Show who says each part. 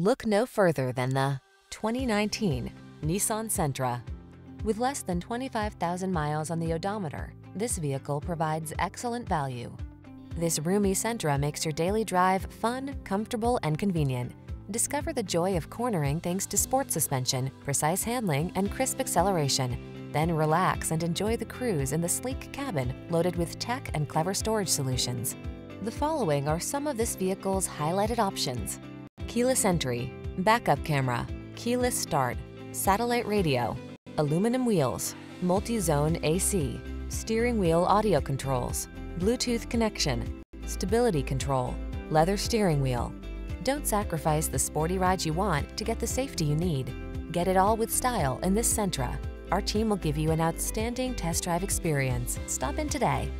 Speaker 1: Look no further than the 2019 Nissan Sentra. With less than 25,000 miles on the odometer, this vehicle provides excellent value. This roomy Sentra makes your daily drive fun, comfortable, and convenient. Discover the joy of cornering thanks to sport suspension, precise handling, and crisp acceleration. Then relax and enjoy the cruise in the sleek cabin loaded with tech and clever storage solutions. The following are some of this vehicle's highlighted options. Keyless entry, backup camera, keyless start, satellite radio, aluminum wheels, multi-zone AC, steering wheel audio controls, Bluetooth connection, stability control, leather steering wheel. Don't sacrifice the sporty ride you want to get the safety you need. Get it all with style in this Sentra. Our team will give you an outstanding test drive experience. Stop in today.